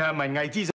人民藝之